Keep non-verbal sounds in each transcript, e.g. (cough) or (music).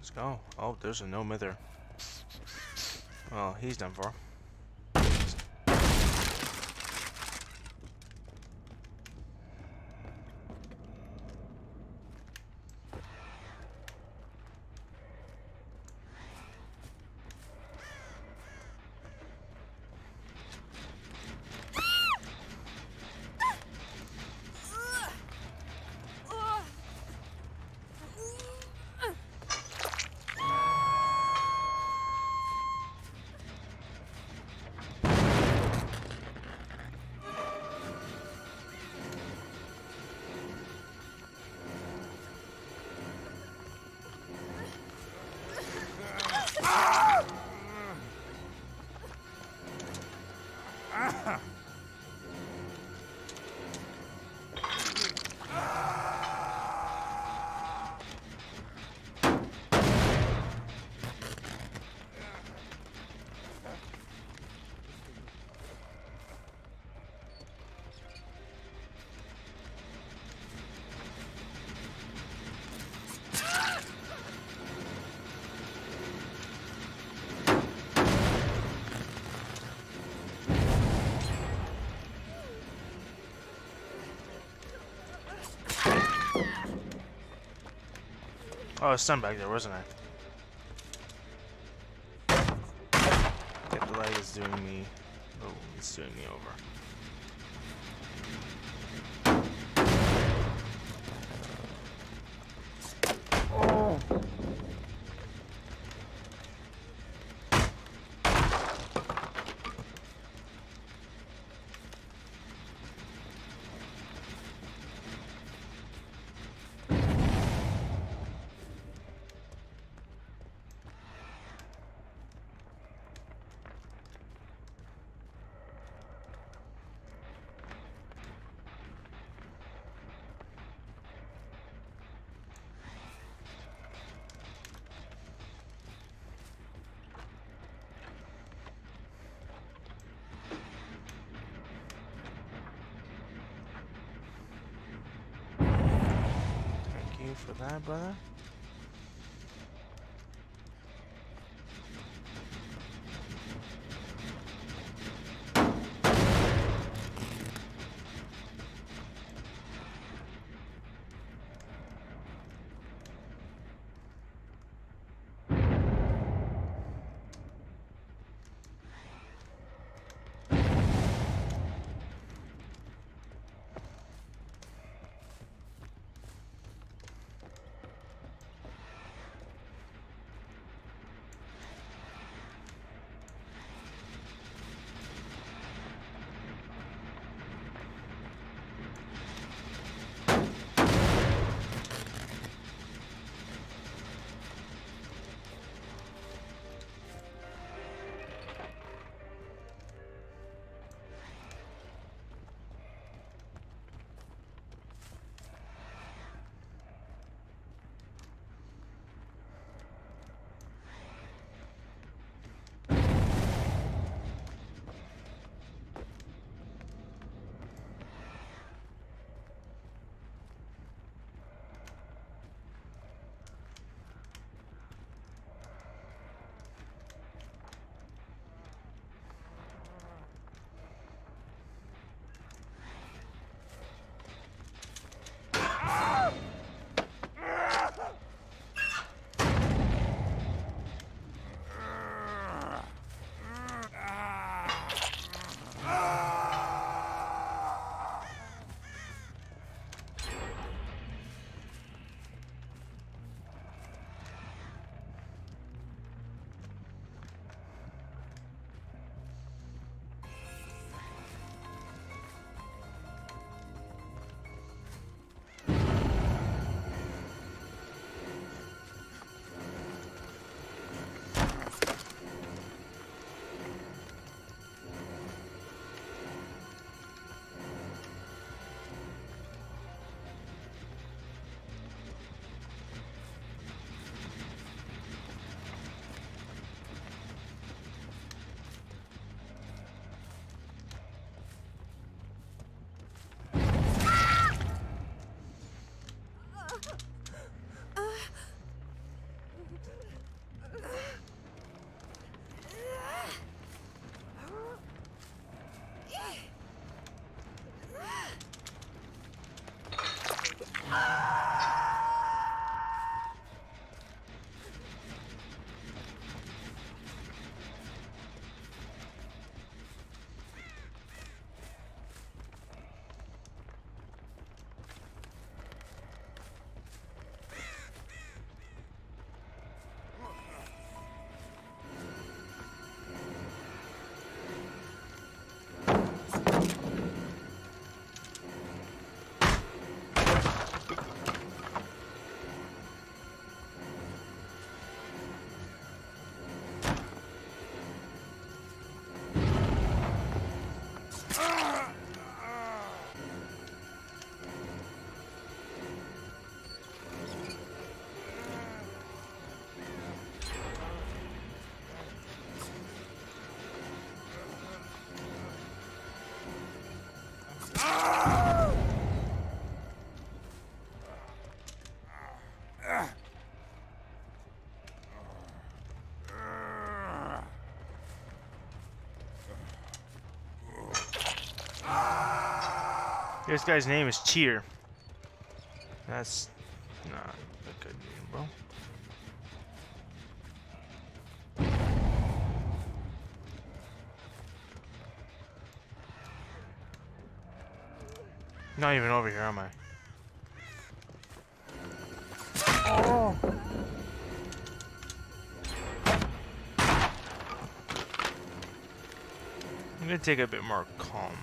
Let's go. Oh, there's a no mither. Well, he's done for. Oh, I was stunned back there, wasn't I? The leg is doing me. Oh, it's doing me over. Thank you for that, brother. This guy's name is Cheer. That's not a good name, bro. Not even over here, am I? Oh. I'm gonna take a bit more calm.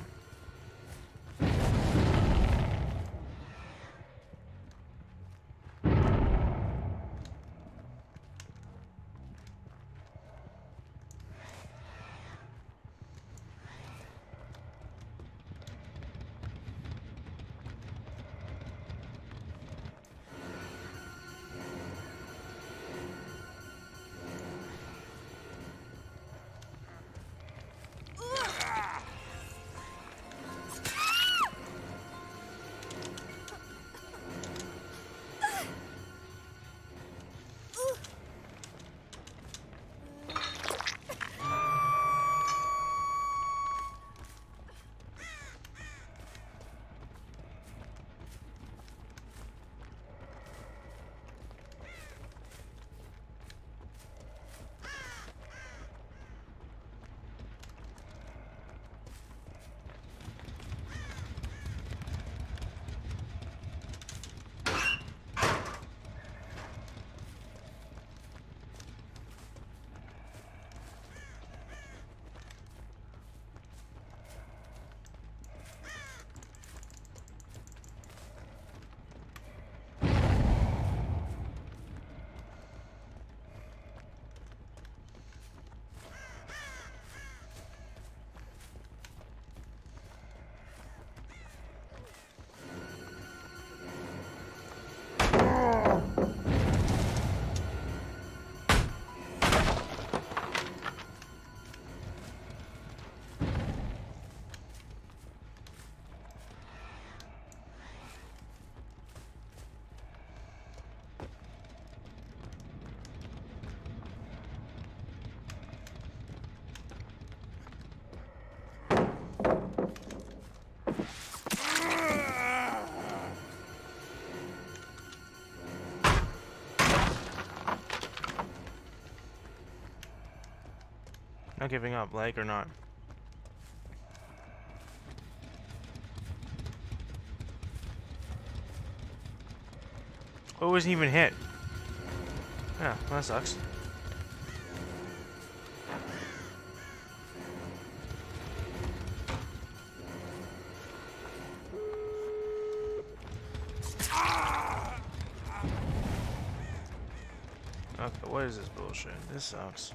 Not giving up, like or not. Oh, it wasn't even hit. Yeah, well, that sucks. Okay, what is this bullshit? This sucks.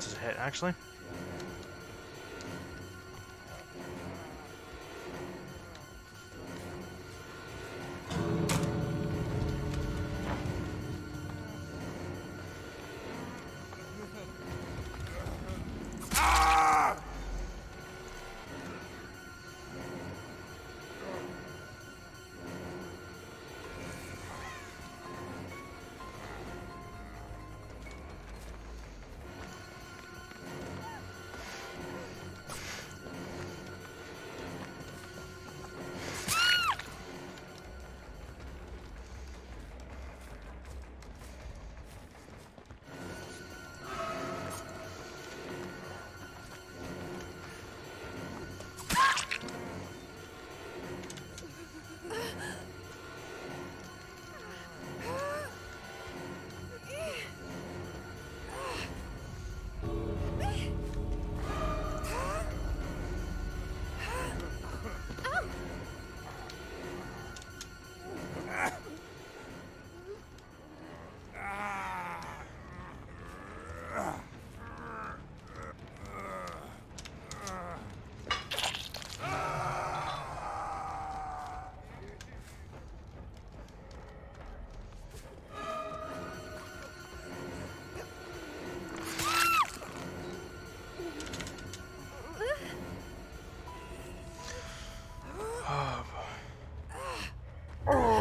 As a hit, actually.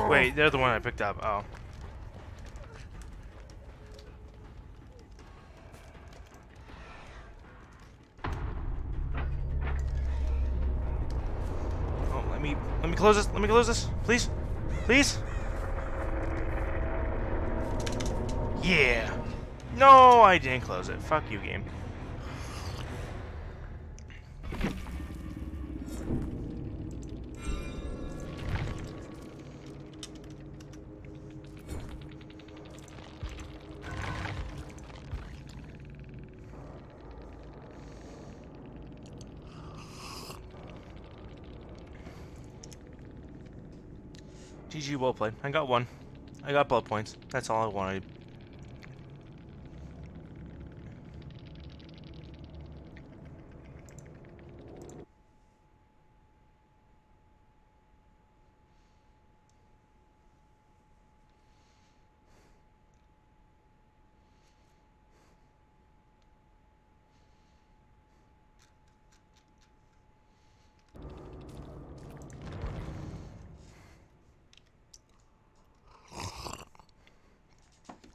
Wait, oh. they're the one I picked up. Oh. Oh, let me let me close this. Let me close this, please, please. Yeah. No, I didn't close it. Fuck you, game. Well played. I got one. I got blood points. That's all I wanted.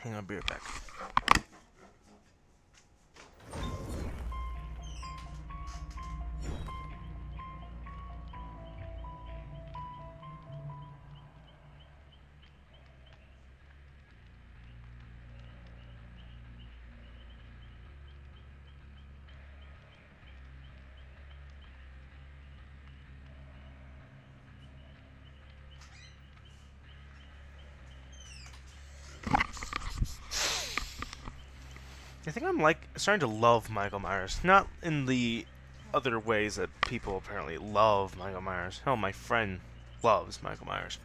Hang on, be right back. I think I'm like starting to love Michael Myers. Not in the other ways that people apparently love Michael Myers. Hell, my friend loves Michael Myers.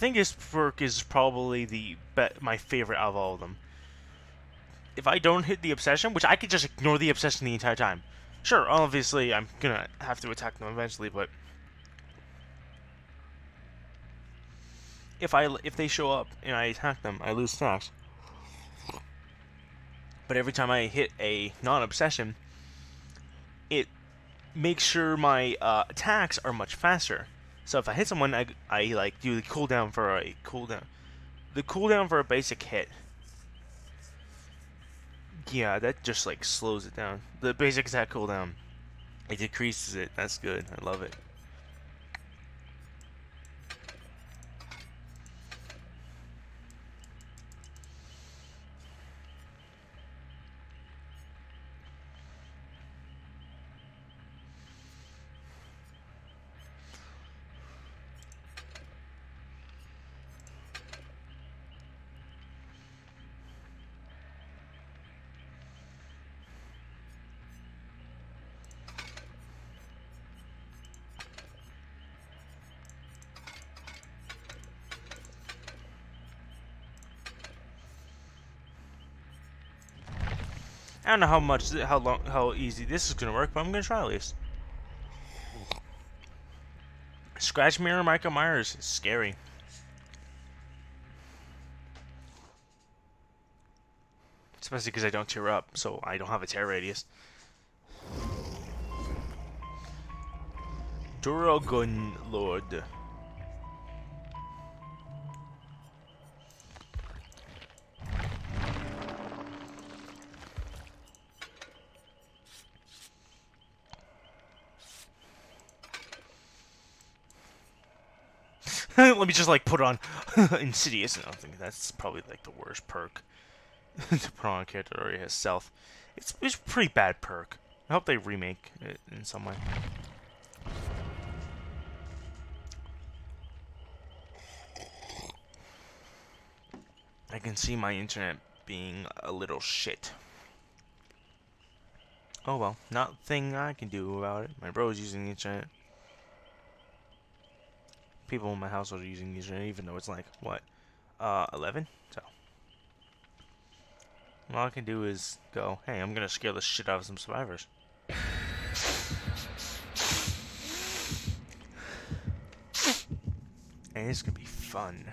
Think this perk is probably the my favorite of all of them. If I don't hit the obsession, which I could just ignore the obsession the entire time. Sure, obviously I'm gonna have to attack them eventually, but if I if they show up and I attack them, I lose stacks. But every time I hit a non-obsession, it makes sure my uh, attacks are much faster. So if I hit someone, I, I like do the cooldown for a cooldown. The cooldown for a basic hit. Yeah, that just like slows it down. The basic attack cooldown. It decreases it. That's good. I love it. I don't know how much, how long, how easy this is gonna work, but I'm gonna try at least. Scratch Mirror Michael Myers scary. Especially because I don't tier up, so I don't have a terror radius. Dragon Lord. let me just like put on (laughs) Insidious. I don't think that's probably like the worst perk to put on a character that already has stealth. It's it's pretty bad perk. I hope they remake it in some way. I can see my internet being a little shit. Oh well, not thing I can do about it. My bro is using the internet. People in my household are using these, even though it's like, what, uh, 11? So. All I can do is go, hey, I'm gonna scare the shit out of some survivors. And it's gonna be fun.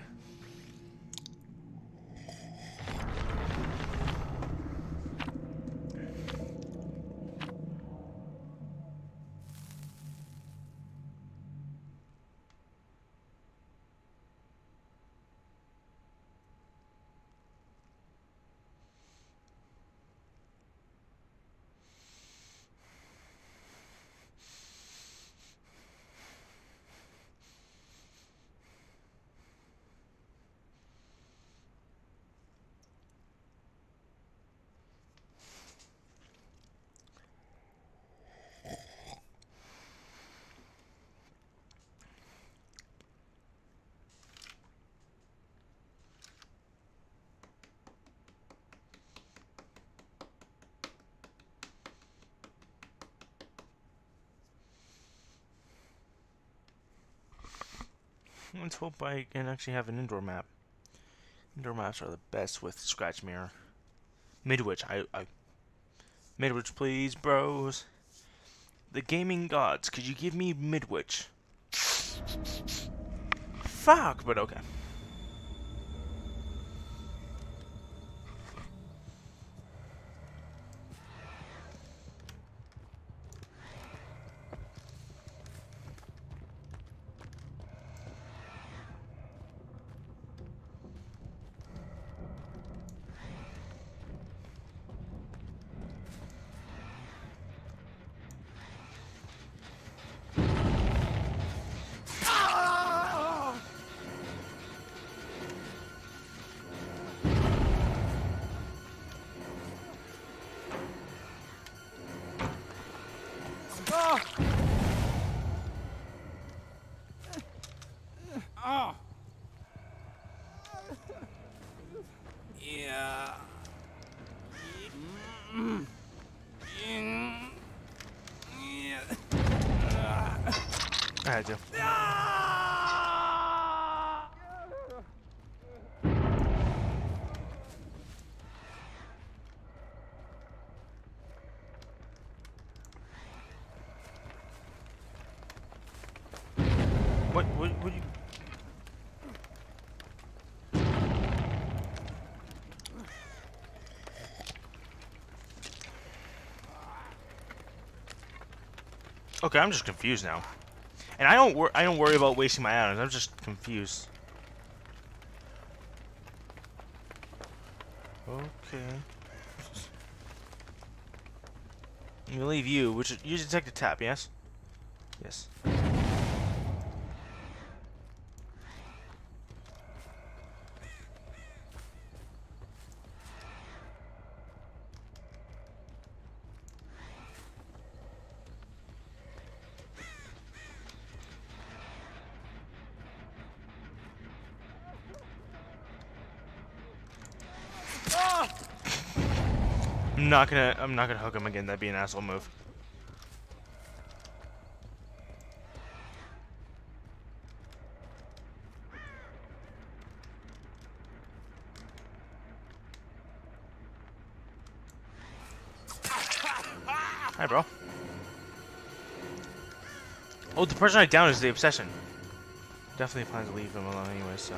Let's hope I can actually have an indoor map. Indoor maps are the best with scratch mirror. Midwich, I, I Midwich, please, bros. The gaming gods, could you give me Midwich? Fuck, but okay. Okay, I'm just confused now. And I don't I don't worry about wasting my items. I'm just confused. Okay. Gonna leave you, which is use detective Tapp, yes? Yes. I'm not gonna I'm not gonna hook him again, that'd be an asshole move. Hi, bro. Oh, the person I down is the obsession. Definitely plan to leave him alone anyway, so.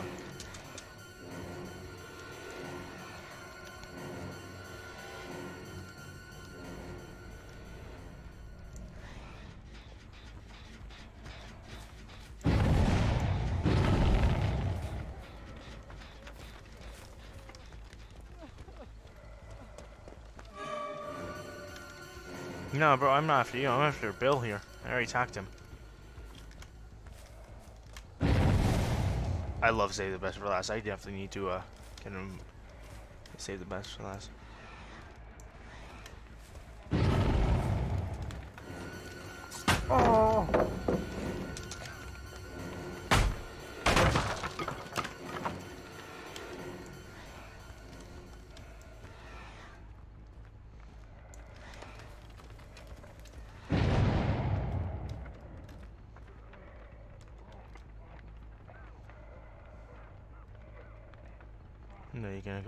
No, bro, I'm not after you. I'm after Bill here. I already talked to him. I love Save the Best for Last. I definitely need to uh, get him Save the Best for Last.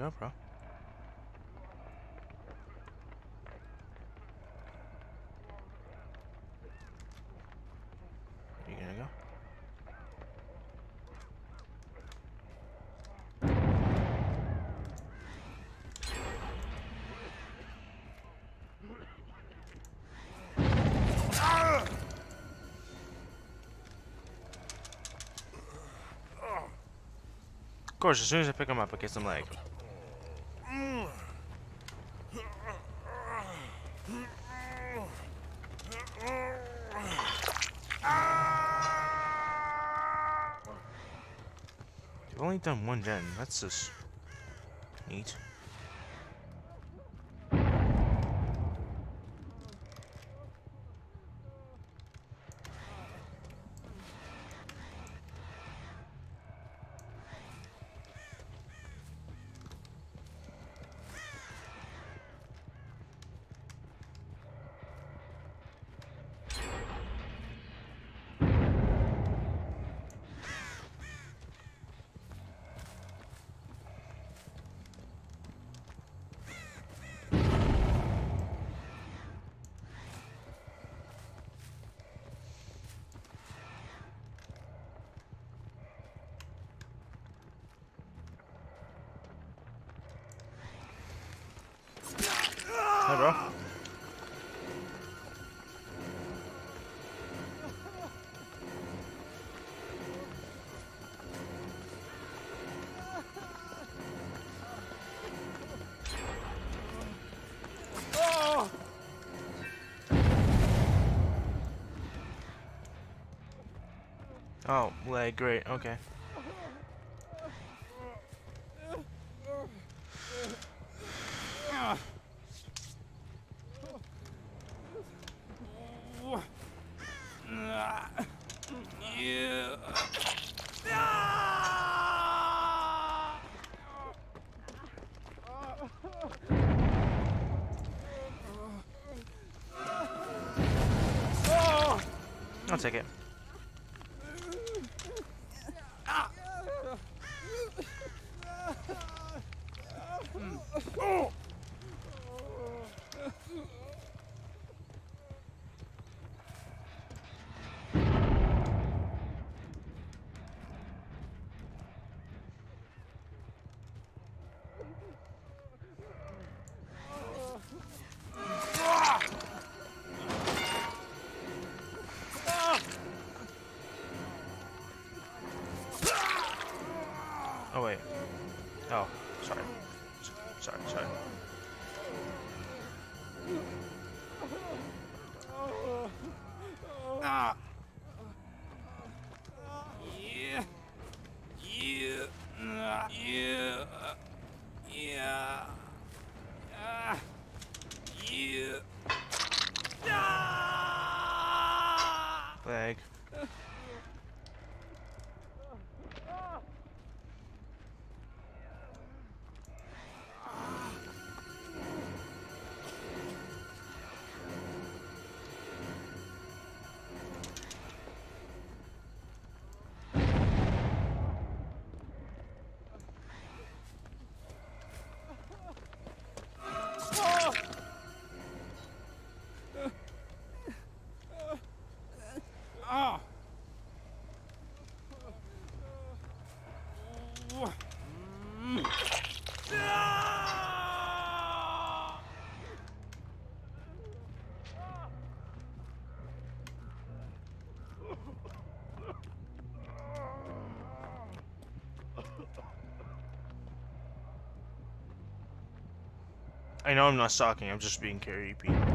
Go, bro. You gonna go? Of course, as soon as I pick him up, it gets him leg. You've only done one gen. That's just neat. Hi, bro. Oh, leg, great, okay. I know I'm not stalking, I'm just being creepy.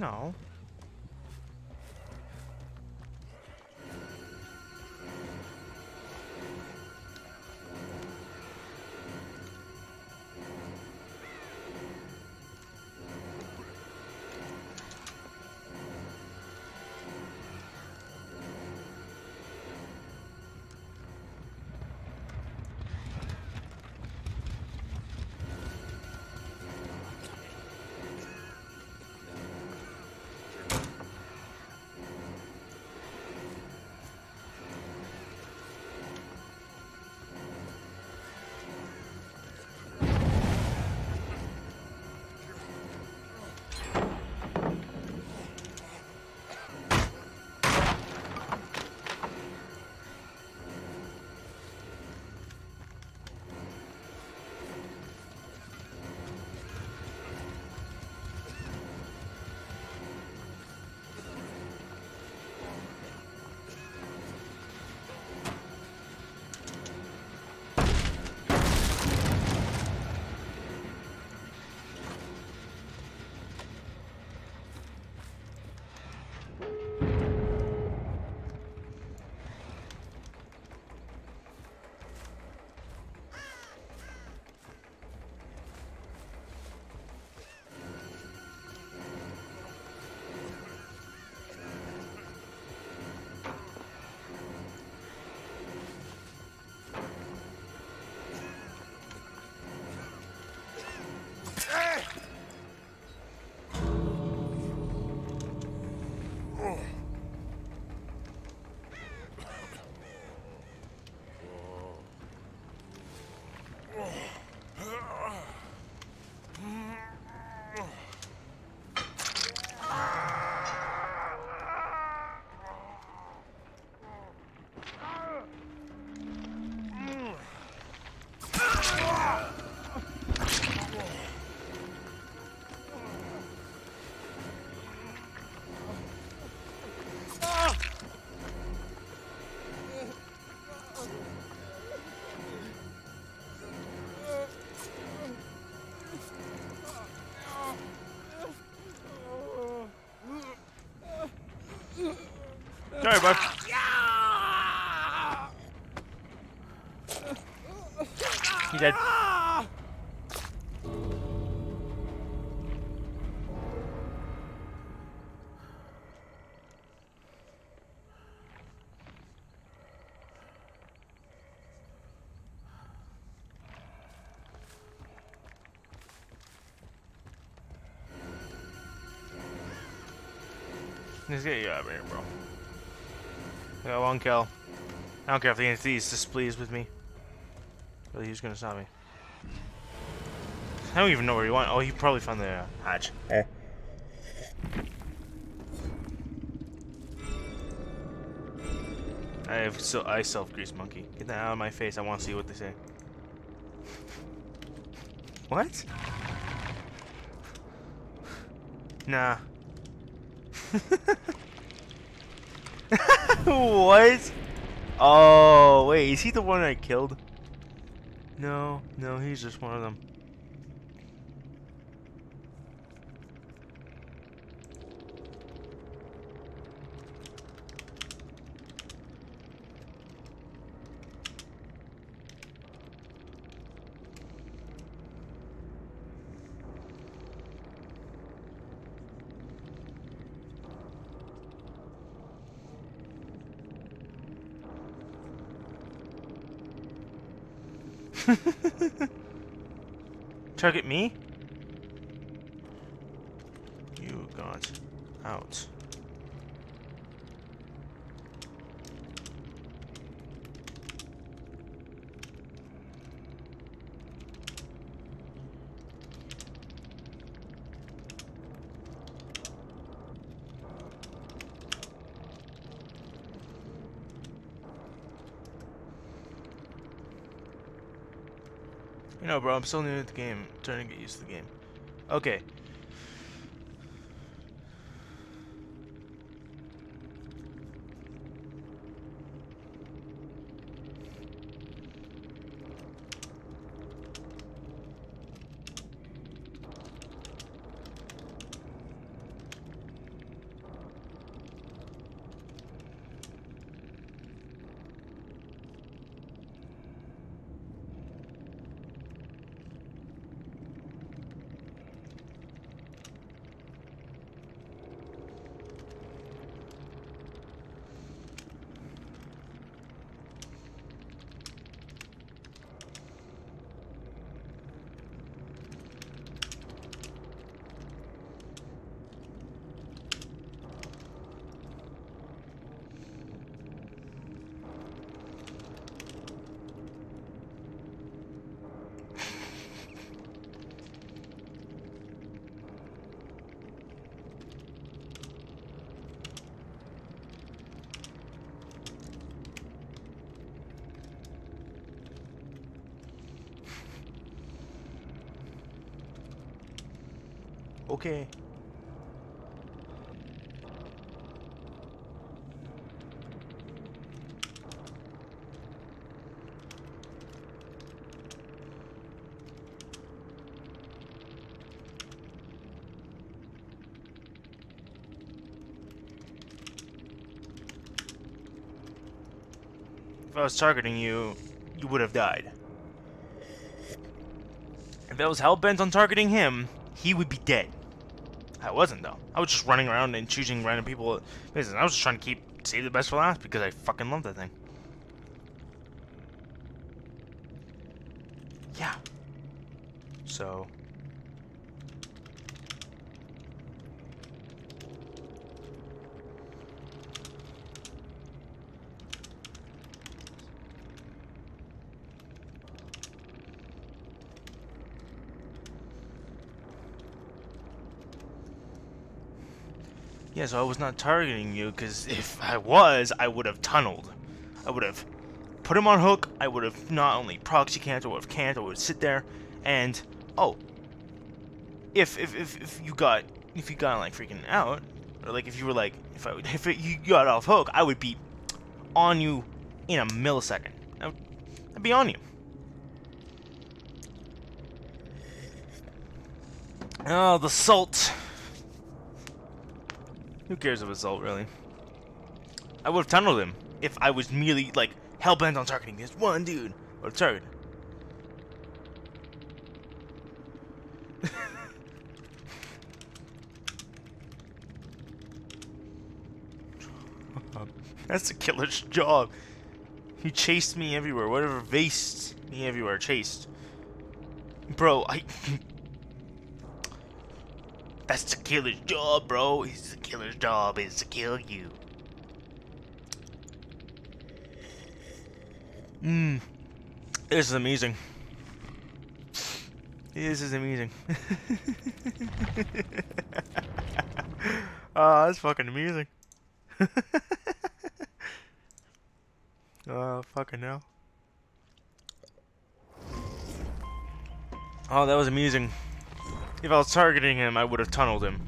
No. Sorry, bud. You dead? Let's get you out of here, bro. Kill. I don't care if the entity is displeased with me. But he's gonna stop me. I don't even know where he went. Oh, he probably found the uh, hatch. Eh. I have so I self grease monkey. Get that out of my face. I want to see what they say. (laughs) What? Nah. (laughs) what? Oh, wait, is he the one I killed? No, no, he's just one of them. Target me? You got out. You bro, I'm still new to the game. I'm trying to get used to the game. Okay. Okay. If I was targeting you, you would have died. If I was hell bent on targeting him, he would be dead. I wasn't though. I was just running around and choosing random people. I was just trying to keep save the best for last because I fucking love that thing. Yeah. So. Yeah, so I was not targeting you, because if I was, I would have tunneled. I would have put him on hook, I would have not only proxy camped, I would have camped, I would sit there, and, oh, if, if, if, if you got, if you got, like, freaking out, or, like, if you were, like, if I, if it, you got off hook, I would be on you in a millisecond. I would, I'd be on you. Oh, the salt. Who cares it's salt, really? I would have tunneled him if I was merely, like, hell-bent on targeting this one dude. Or target. (laughs) That's a killer's job. He chased me everywhere. Whatever vased me everywhere. Chased. Bro, I... (laughs) That's the killer's job, bro. It's the killer's job is to kill you. Mmm. This is amazing. This is amazing. oh, (laughs) that's fucking amazing. oh, (laughs) fucking hell. Oh, that was amusing. If I was targeting him, I would have tunneled him.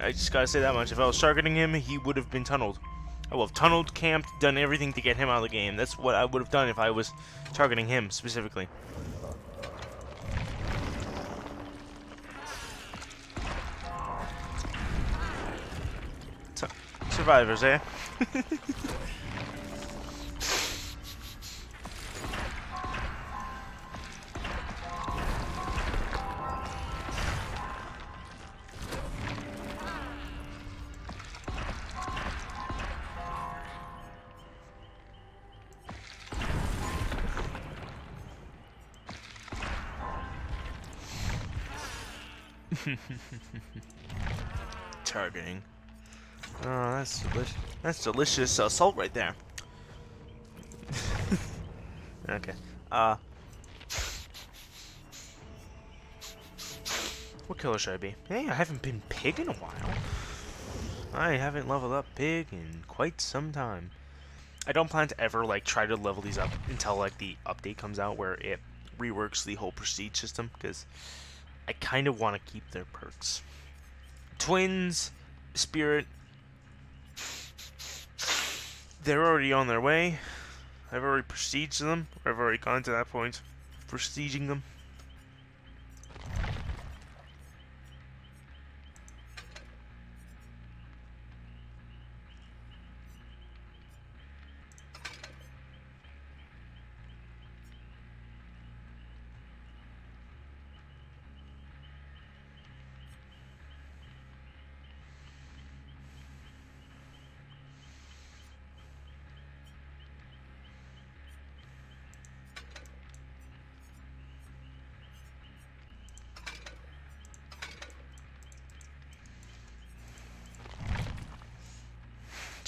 I just gotta say that much. If I was targeting him, he would have been tunneled. I would have tunneled, camped, done everything to get him out of the game. That's what I would have done if I was targeting him, specifically. survivors, eh? (laughs) Targeting. Oh, that's delicious. That's delicious uh, salt right there. (laughs) okay. Uh. What killer should I be? Hey, I haven't been pig in a while. I haven't leveled up pig in quite some time. I don't plan to ever like try to level these up until like the update comes out where it reworks the whole prestige system because I kind of want to keep their perks. Twins, Spirit, they're already on their way. I've already prestiged them. I've already gone to that point, prestiging them.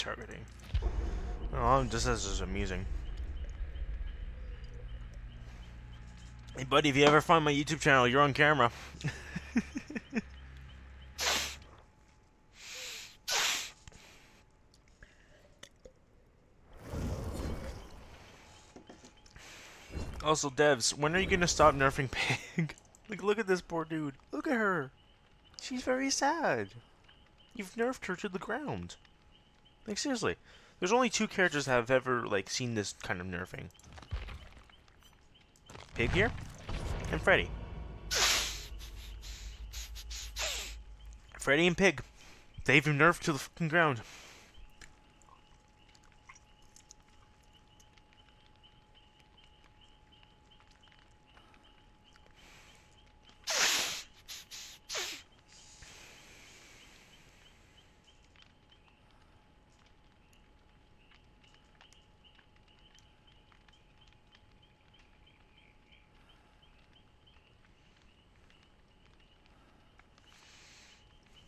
targeting. Oh, just as is amusing. Hey, buddy, if you ever find my YouTube channel, you're on camera. (laughs) Also, devs, when are you gonna stop nerfing Pig? (laughs) like, look at this poor dude. Look at her. She's very sad. You've nerfed her to the ground. Like, seriously. There's only two characters that have ever, like, seen this kind of nerfing. Pig here, and Freddy. Freddy and Pig. They've been nerfed to the fucking ground.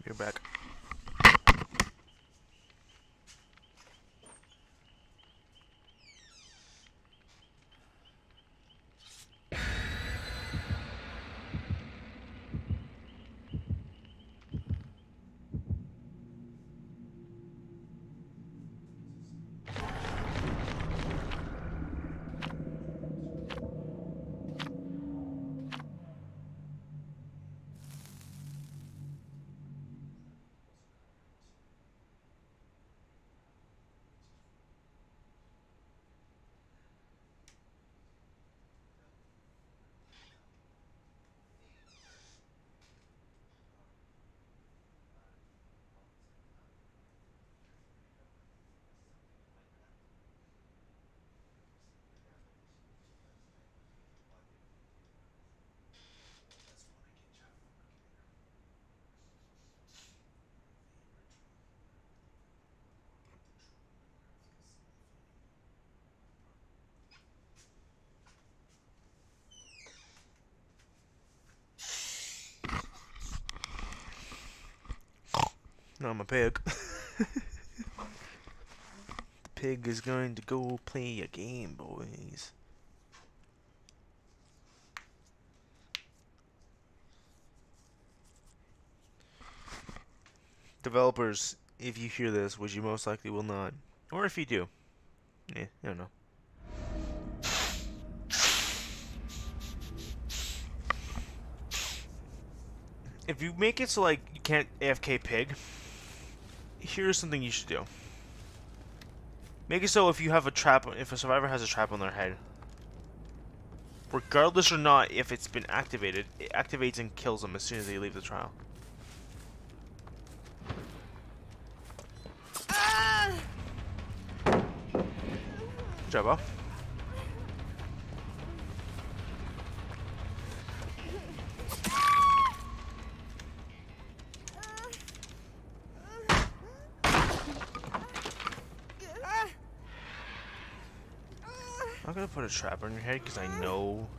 You're back. I'm a pig. the (laughs) pig is going to go play a game, boys. Developers, if you hear this, which you most likely will not, or if you do, yeah, I don't know. If you make it so like you can't AFK pig, here's something you should do. Make it so if you have a trap, if a survivor has a trap on their head, regardless or not if it's been activated, it activates and kills them as soon as they leave the trial. Ah! Good job. I'm gonna put a trap on your head because I know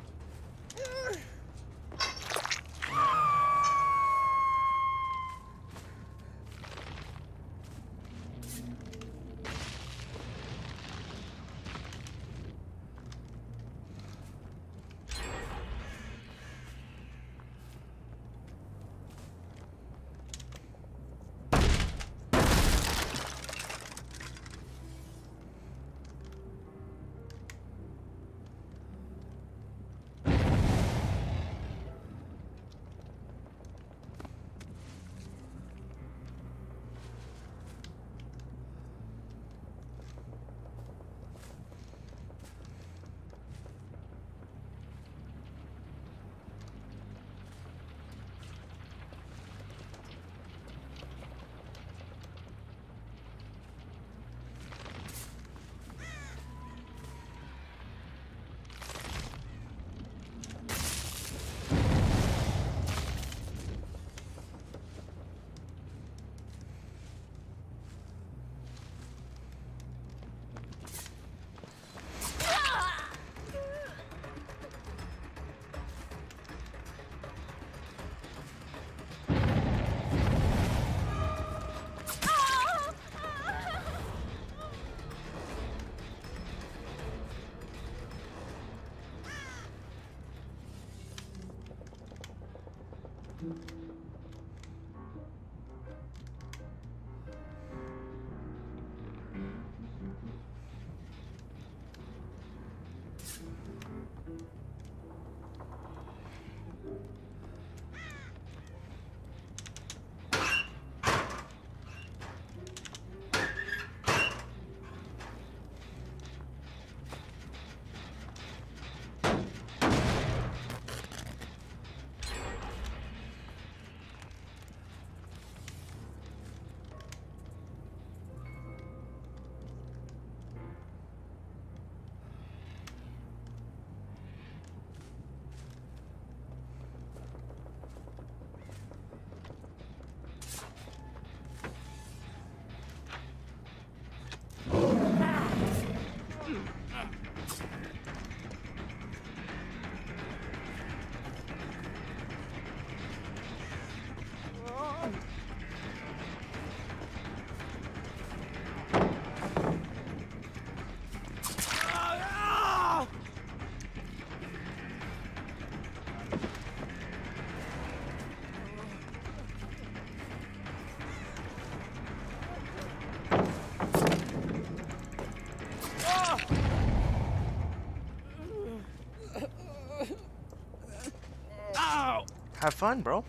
Have fun, bro.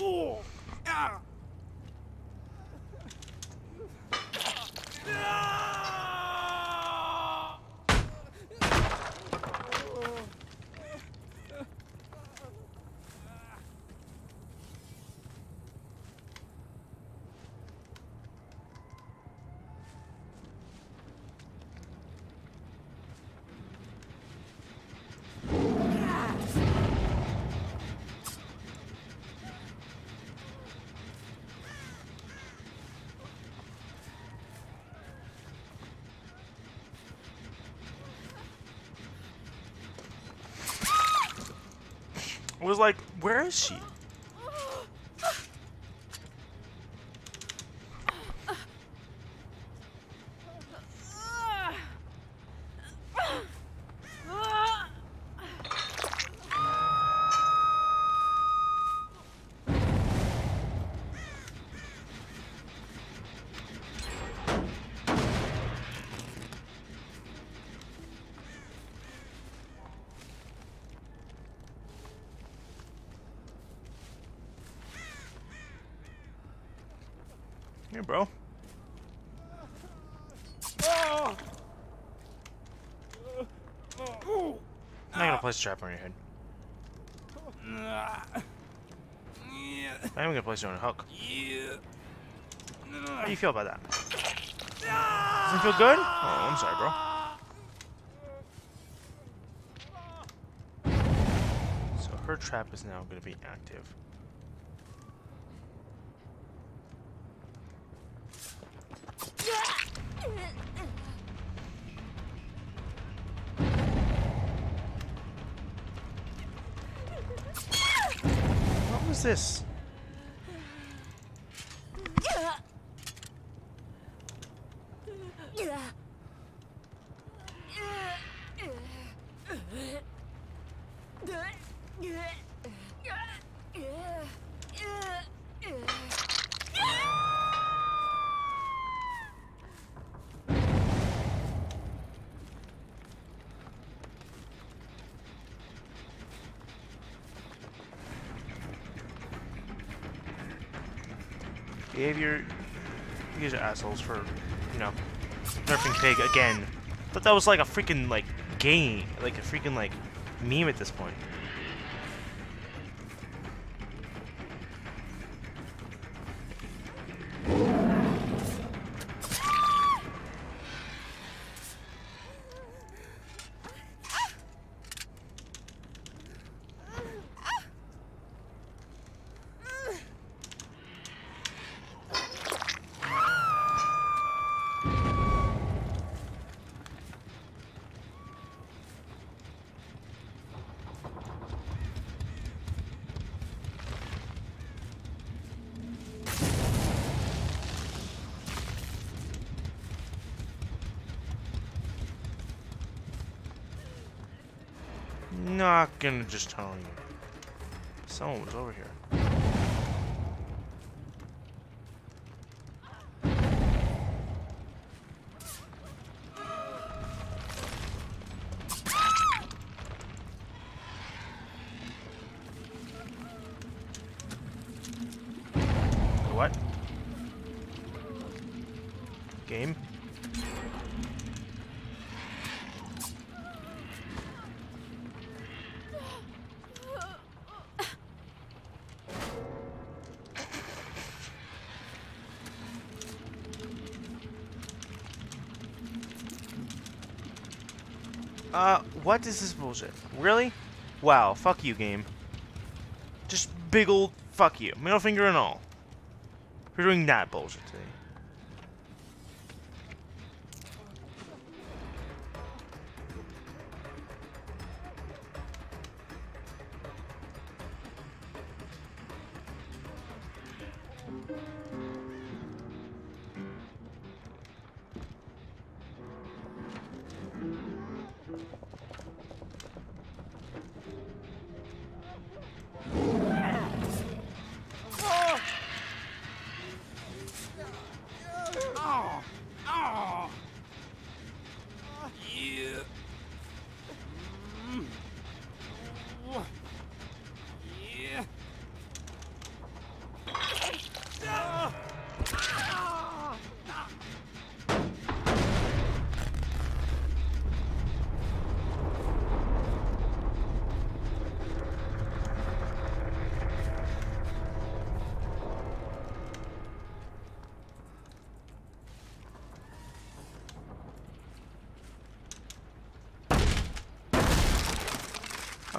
Ah. Ah. I was like, where is she? Bro. I'm not gonna place a trap on your head. I'm gonna place it on a hook. How do you feel about that? Doesn't feel good? Oh, I'm sorry, bro. So her trap is now gonna be active. What Behavior. You guys are assholes for, you know, nerfing Pig again. Thought that was like a freaking like game, like a freaking like meme at this point. I'm not gonna just tell you. Someone was over here. Uh, what is this bullshit? Really? Wow, fuck you, game. Just big old fuck you. Middle finger and all. For doing that bullshit to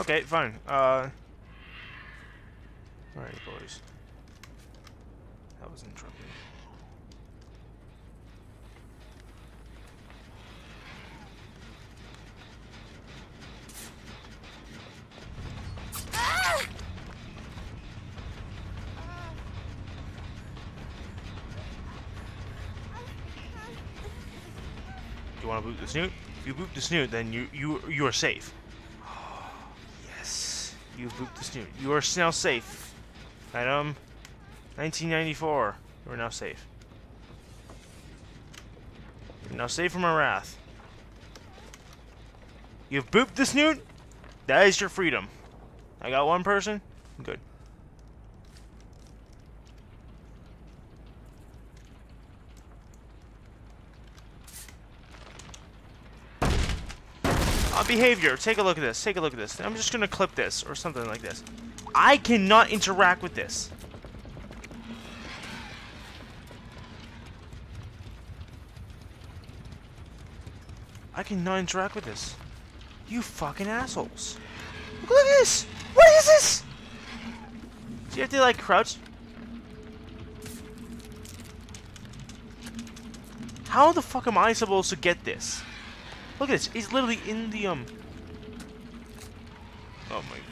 Okay, fine. Uh. Alright, boys. That was interrupted. You want to boot the snoot? If you boot the snoot, then you you you are safe. Boot the snoot. You are now safe. Item 1994. You are now safe. You're now safe from our wrath. You've booped the snoot. That is your freedom. I got one person. Good. Behavior. Take a look at this. Take a look at this. I'm just gonna clip this or something like this. I cannot interact with this. I cannot interact with this. You fucking assholes. Look at this! What is this? Do you have to like crouch? How the fuck am I supposed to get this? Look at this. He's literally in the um. Oh my.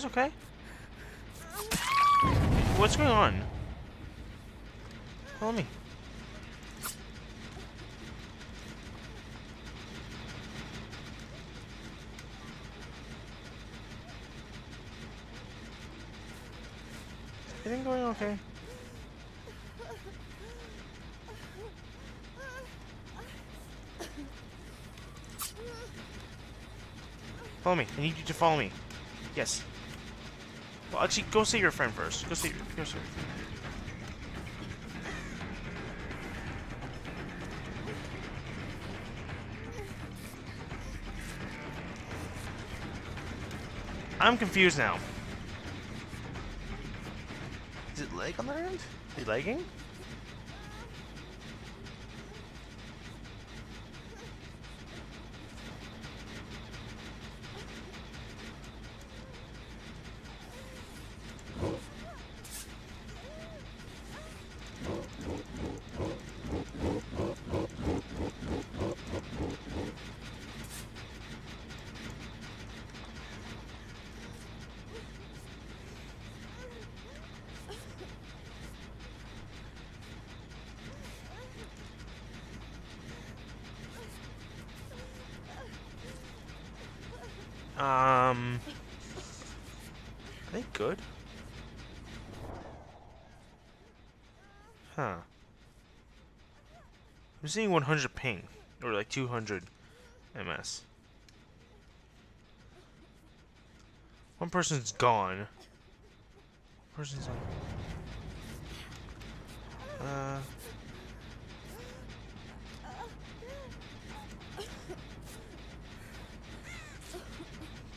Guys okay? What's going on? Follow me. Everything going okay? Follow me. I need you to follow me. Yes. Actually, go see your friend first. Go see. Go see. I'm confused now. Is it leg on the end? Is he legging? Um. Are they good? Huh. I'm seeing 100 ping. Or like 200 MS. One person's gone. Person's on. Uh.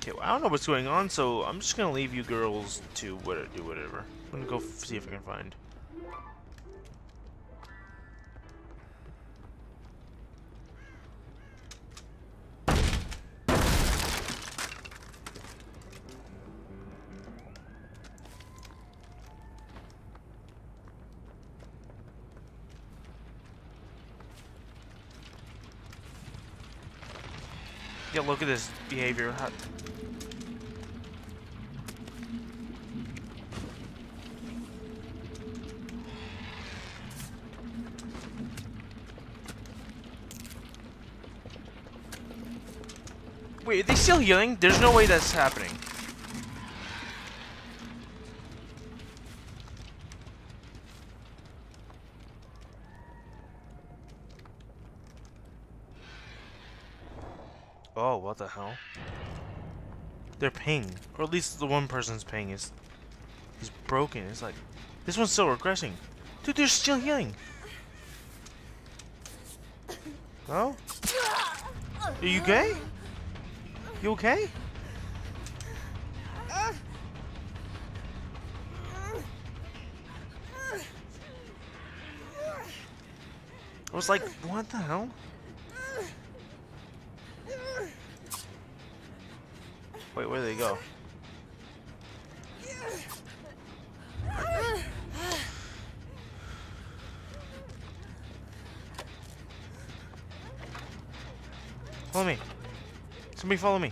Okay, well, I don't know what's going on, so I'm just gonna leave you girls to what do whatever. I'm gonna go see if I can find. Look at this behavior. How- Wait, are they still healing? There's no way that's happening. Oh, what the hell? They're ping, or at least the one person's ping is is broken. It's like this one's still regressing. Dude, they're still healing. Oh? Are you gay? You okay? I was like, what the hell? Wait, where did they go? Follow me. Somebody follow me.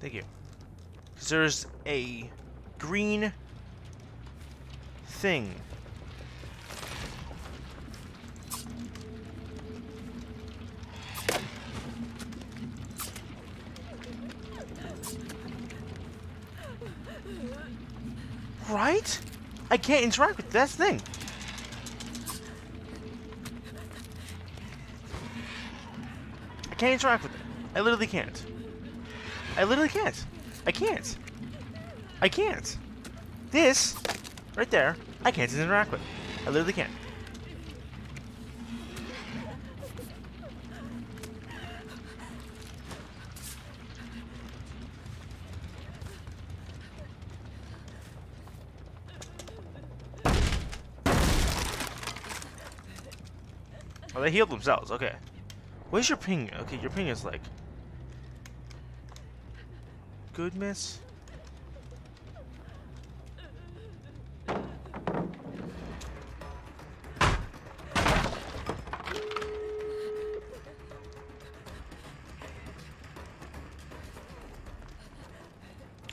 Thank you. 'Cause there's a green thing. I can't interact with that thing. I can't interact with it. I literally can't. I literally can't. I can't. I can't. This, right there, I can't interact with. I literally can't. They healed themselves. Okay. Where's your ping? Okay, your ping is like... Good, miss?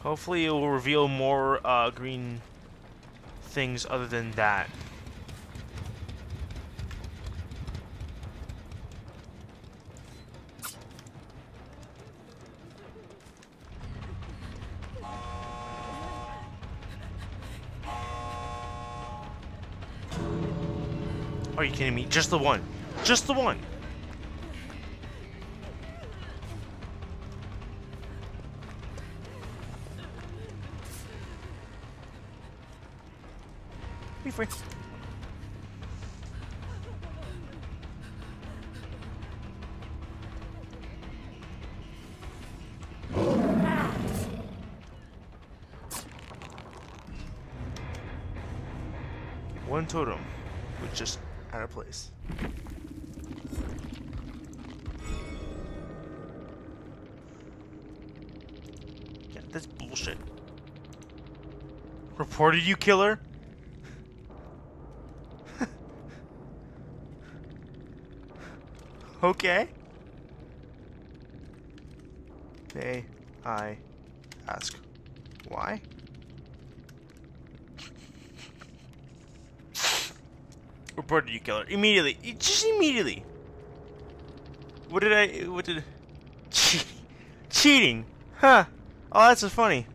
Hopefully it will reveal more uh, green things other than that. Kidding me? Just the one. Just the one. Be free. One totem, which just of place. Yeah, that's bullshit. Reported you killer? okay. May I ask why? Reported you killer. Immediately. Just immediately. What did I... What did... Che cheating. Huh. Oh, that's so funny.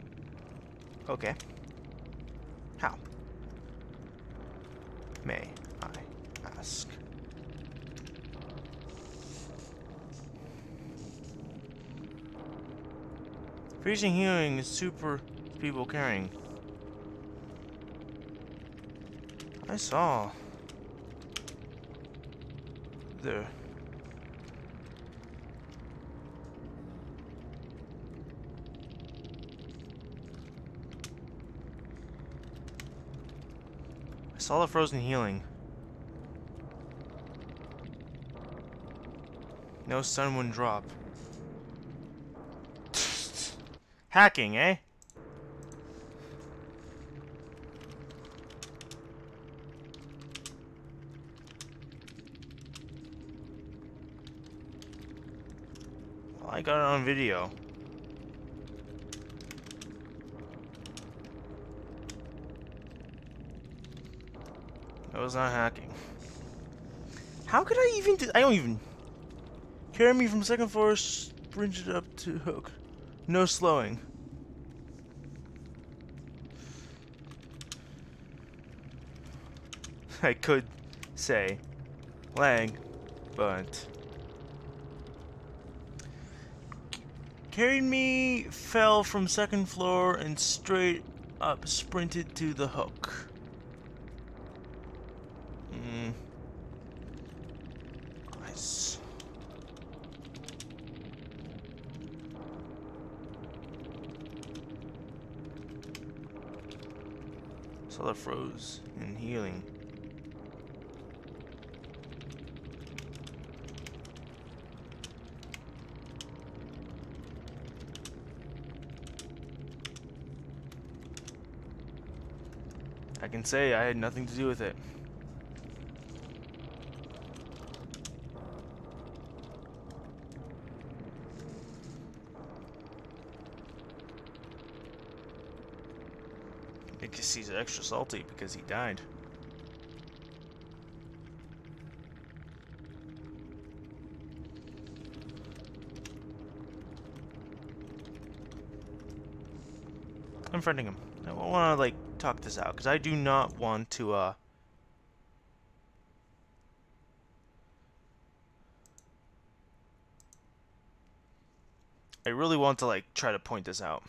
Okay. How? May I ask? Freezing healing is super people carrying. I saw the I saw the frozen healing. No sun wouldn't drop. (laughs) Hacking, eh? I got it on video. That was not hacking. How could I even do- I don't even- Carry me from second floor, sprint it up to hook. No slowing. (laughs) I could say lag, but carried me, fell from second floor, and straight up sprinted to the hook. Hmm. Nice. Solar froze and healing. I can say I had nothing to do with it. I guess he's extra salty because he died. I'm friending him. I want to like talk this out because I do not want to. uh... I really want to like try to point this out.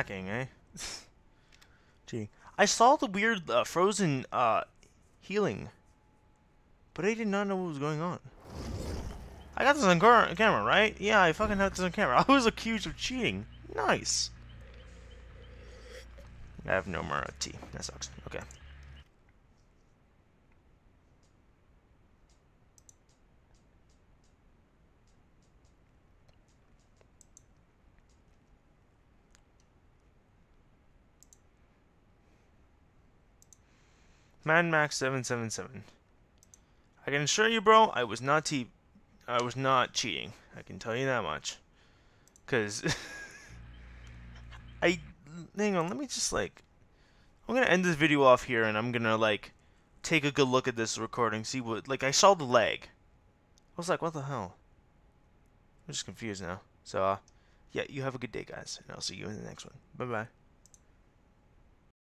Hacking, eh? Gee. I saw the weird uh, frozen uh, healing, but I did not know what was going on. I got this on camera, right? Yeah, I fucking had this on camera. (laughs) I was accused of cheating. Nice. I have no more tea. That sucks. Okay. Mad Max 777. I can assure you, bro, I was not te I was not cheating. I can tell you that much. Cause (laughs) I hang on, let me just like I'm gonna end this video off here and I'm gonna like take a good look at this recording, see what like I saw the lag. I was like, what the hell? I'm just confused now. So uh yeah, you have a good day guys, and I'll see you in the next one. Bye bye.